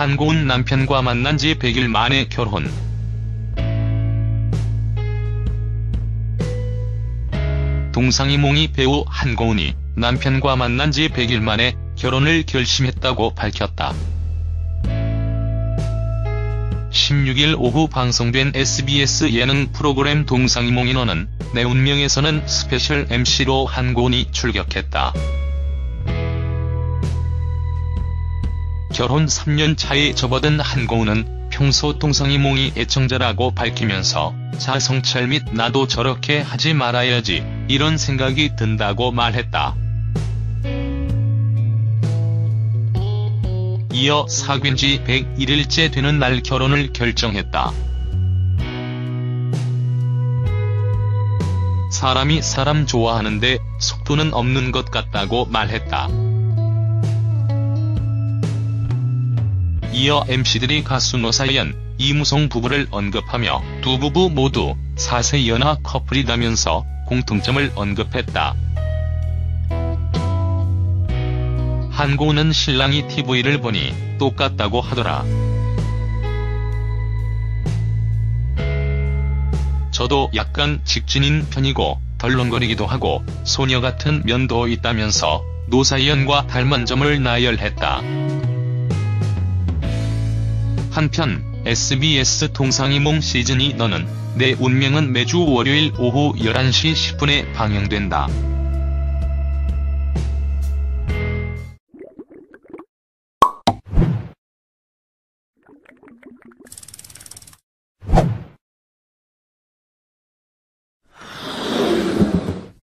한고은 남편과 만난 지 100일 만에 결혼. 동상이몽이 배우 한고은이 남편과 만난 지 100일 만에 결혼을 결심했다고 밝혔다. 16일 오후 방송된 SBS 예능 프로그램 동상이몽이 너는 내 운명에서는 스페셜 MC로 한고은이 출격했다. 결혼 3년 차에 접어든 한고은은 평소 동상이몽이 애청자라고 밝히면서 자성찰 및 나도 저렇게 하지 말아야지 이런 생각이 든다고 말했다. 이어 사귄 지 101일째 되는 날 결혼을 결정했다. 사람이 사람 좋아하는데 속도는 없는 것 같다고 말했다. 이어 MC들이 가수 노사연, 이무송 부부를 언급하며 두 부부 모두 4세 연하 커플이다면서 공통점을 언급했다. 한고은은 신랑이 TV를 보니 똑같다고 하더라. 저도 약간 직진인 편이고 덜렁거리기도 하고 소녀 같은 면도 있다면서 노사연과 닮은 점을 나열했다. 한편 SBS 동상이몽 시즌2 너는 내 운명은 매주 월요일 오후 11시 10분에 방영된다.